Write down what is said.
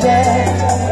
baby.